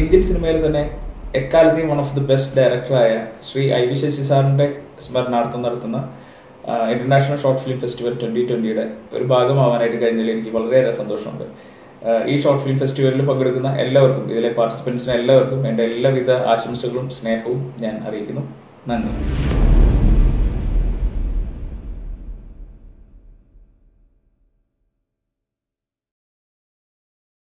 Indian സിനിമയിൽ തന്നെ എക്കാലത്തെയും വൺ ഓഫ് ദി ബെസ്റ്റ് ഡയറക്ടറായ ശ്രീ ഐ വി ശശി സാറിന്റെ സ്മരണാർത്ഥം നടത്തുന്ന international short film festival twenty ട്വന്റിയുടെ ഒരു ഭാഗമാവാനായിട്ട് കഴിഞ്ഞതിൽ എനിക്ക് വളരെയേറെ സന്തോഷമുണ്ട്. ഈ ഷോർട്ട് ഫിലിം ഫെസ്റ്റിവലിൽ പങ്കെടുക്കുന്ന എല്ലാവർക്കും ഇതിലെ പാർട്ടിസിപ്പൻസിന് എല്ലാവർക്കും എന്റെ എല്ലാവിധ ആശംസകളും സ്നേഹവും ഞാൻ അറിയിക്കുന്നു. നന്ദി.